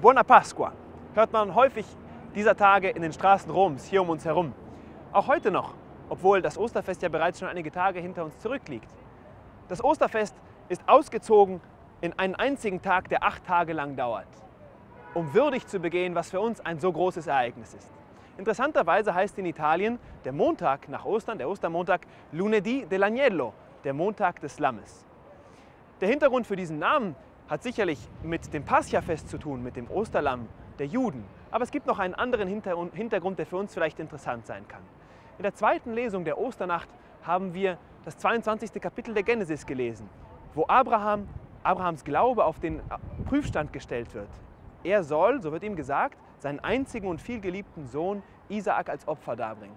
Buona Pasqua hört man häufig dieser Tage in den Straßen Roms hier um uns herum. Auch heute noch, obwohl das Osterfest ja bereits schon einige Tage hinter uns zurückliegt. Das Osterfest ist ausgezogen in einen einzigen Tag, der acht Tage lang dauert, um würdig zu begehen, was für uns ein so großes Ereignis ist. Interessanterweise heißt in Italien der Montag nach Ostern, der Ostermontag, Lunedì dell'Agnello, der Montag des Lammes. Der Hintergrund für diesen Namen hat sicherlich mit dem Pascha-Fest zu tun, mit dem Osterlamm der Juden. Aber es gibt noch einen anderen Hintergrund, der für uns vielleicht interessant sein kann. In der zweiten Lesung der Osternacht haben wir das 22. Kapitel der Genesis gelesen, wo Abraham, Abrahams Glaube auf den Prüfstand gestellt wird. Er soll, so wird ihm gesagt, seinen einzigen und vielgeliebten Sohn Isaak als Opfer darbringen.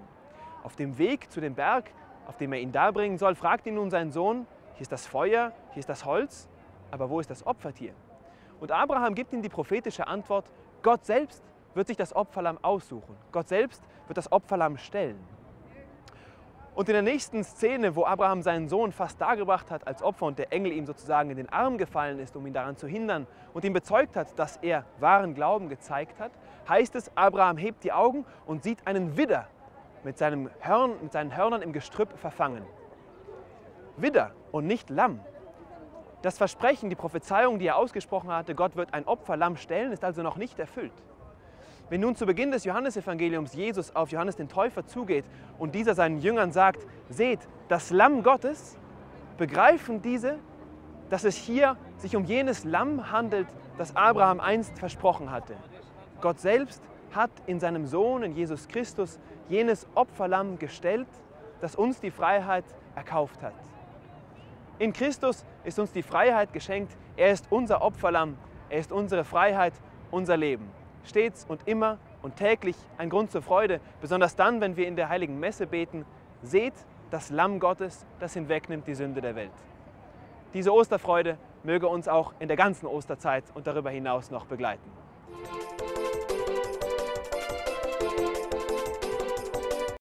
Auf dem Weg zu dem Berg, auf dem er ihn darbringen soll, fragt ihn nun sein Sohn, hier ist das Feuer, hier ist das Holz, aber wo ist das Opfertier? Und Abraham gibt ihm die prophetische Antwort, Gott selbst wird sich das Opferlamm aussuchen. Gott selbst wird das Opferlamm stellen. Und in der nächsten Szene, wo Abraham seinen Sohn fast dargebracht hat als Opfer und der Engel ihm sozusagen in den Arm gefallen ist, um ihn daran zu hindern und ihm bezeugt hat, dass er wahren Glauben gezeigt hat, heißt es, Abraham hebt die Augen und sieht einen Widder mit, seinem Hörn, mit seinen Hörnern im Gestrüpp verfangen. Widder und nicht Lamm. Das Versprechen, die Prophezeiung, die er ausgesprochen hatte, Gott wird ein Opferlamm stellen, ist also noch nicht erfüllt. Wenn nun zu Beginn des Johannesevangeliums Jesus auf Johannes den Täufer zugeht und dieser seinen Jüngern sagt, seht, das Lamm Gottes, begreifen diese, dass es hier sich um jenes Lamm handelt, das Abraham einst versprochen hatte. Gott selbst hat in seinem Sohn, in Jesus Christus, jenes Opferlamm gestellt, das uns die Freiheit erkauft hat. In Christus ist uns die Freiheit geschenkt. Er ist unser Opferlamm. Er ist unsere Freiheit, unser Leben. Stets und immer und täglich ein Grund zur Freude, besonders dann, wenn wir in der heiligen Messe beten, seht das Lamm Gottes, das hinwegnimmt die Sünde der Welt. Diese Osterfreude möge uns auch in der ganzen Osterzeit und darüber hinaus noch begleiten.